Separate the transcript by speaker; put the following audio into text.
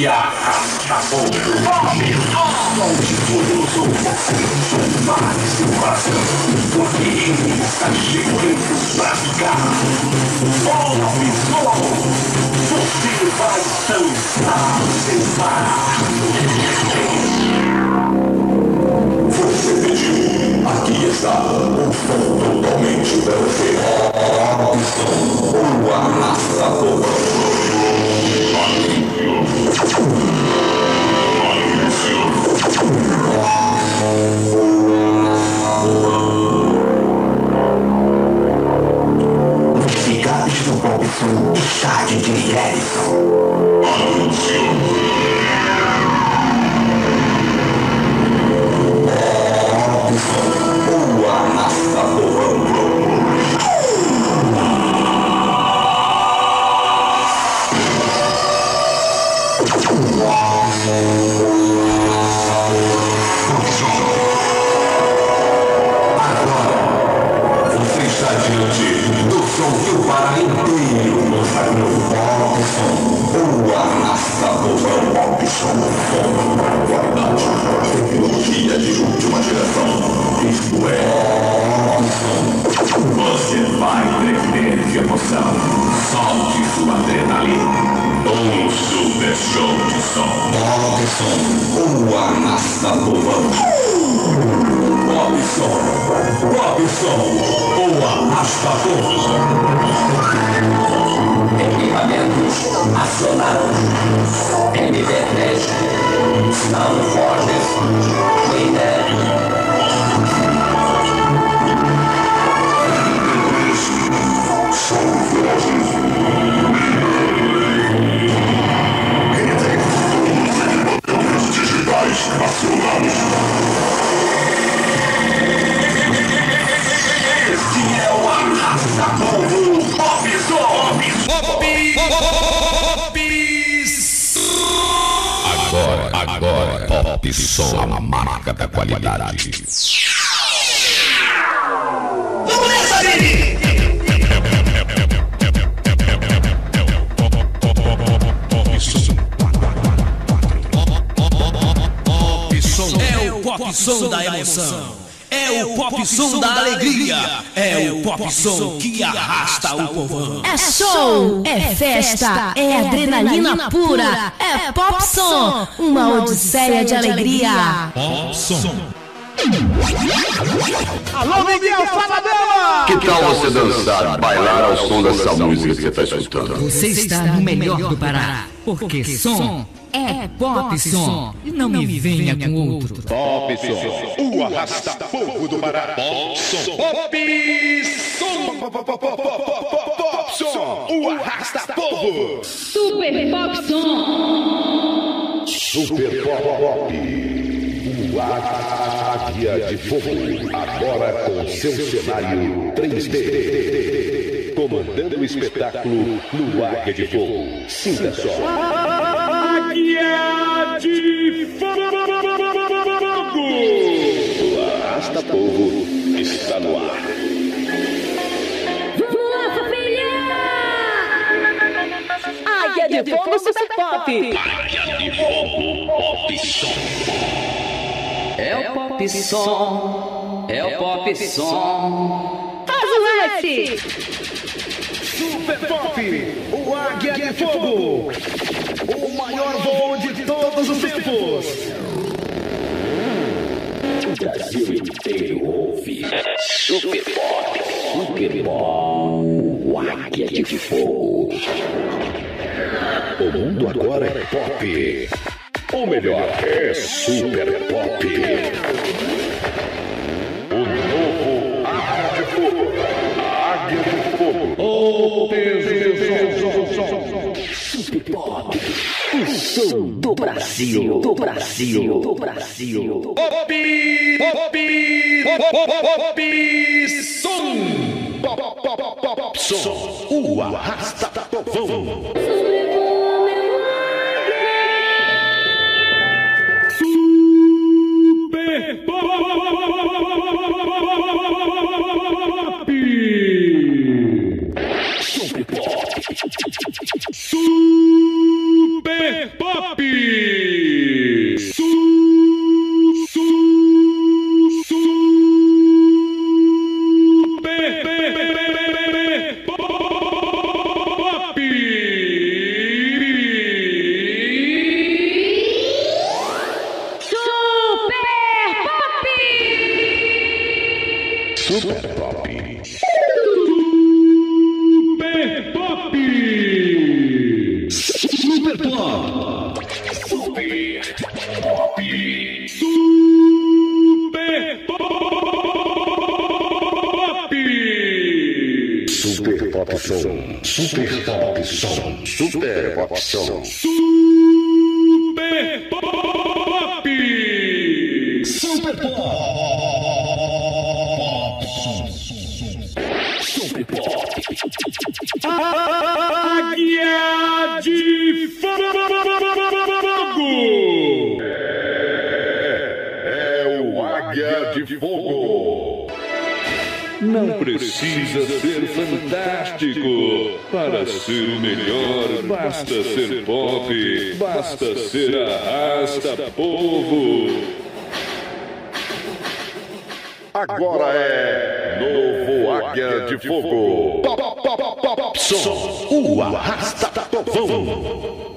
Speaker 1: e arrasta a mão do Solte tudo, mate o coração, porque ele está chegando pra ficar. Olá, pessoal, você vai dançar sem parar. Você pediu, aqui está, o fundo totalmente perfeito. Opção ou arrasta a Robson e chat de Harrison.
Speaker 2: Robson,
Speaker 1: o arrasador. Você está diante do som que o Pará inteiro consagrou. Robson, o arrasador. Robson, fome para qualidade. Tecnologia de última geração. Isto é Robson. Você vai tremer de emoção. Solte sua adrenalina. Um super show de som. Robson, o arrasador. Robson, Robson, o arrastador.
Speaker 3: Equipamentos acionados. MB3. Não Forces.
Speaker 1: Pop Som, a marca da qualidade.
Speaker 4: É o pop som da emoção. É o pop som da alegria. É o pop som que arrasta o povão.
Speaker 5: É show, é festa, é adrenalina pura, é pop som, uma odisseia de alegria.
Speaker 6: Alô, Miguel, fala dela!
Speaker 1: Que tal você dançar, bailar ao som dessa música que você está escutando? Você
Speaker 7: está no melhor do Pará, porque som é pop som. E não me venha com outro.
Speaker 8: Pop Som, o arrasta-povo do Pará. Pop Som, Pop Som, Pop Som, o arrasta-povo.
Speaker 9: Super Pop Som.
Speaker 8: Super Pop. Águia de Fogo, agora com seu cenário 3D. Comandando o espetáculo no Águia de Fogo. Sinta só.
Speaker 6: Águia de Fogo!
Speaker 8: O Arrasta Povo está no ar. Vamos
Speaker 9: lá, família! Águia de Fogo Super Pop.
Speaker 6: É o pop som, é o pop som. Faz o
Speaker 9: S.
Speaker 8: Super Pop, o Águia de Fogo. O maior voo de todos os tempos. O
Speaker 3: Brasil inteiro ouve.
Speaker 8: Super Pop, Super Pop, o Águia de
Speaker 3: Fogo.
Speaker 8: O mundo agora é pop. Ou melhor, é super pop. O novo Águia de Fogo. Águia de Fogo. O som. Super Pop, o som do Brasil, do Brasil, do Brasil. Pop, pop, pop, som. Pop, pop, pop, pop, som. O arrasta Super Pop, Super Pop.
Speaker 6: Super Pop.
Speaker 8: Super Pop Som. Super Pop Som. Super Pop Som. Super Pop.
Speaker 6: Águia de
Speaker 8: Águia de Fogo.
Speaker 6: Não precisa ser fantástico. Para ser o melhor, basta ser pop. Basta ser arrasta povo.
Speaker 8: Agora é Novo Águia de Fogo. Pop, pop, pop, pop, som. O Arrasta Povão.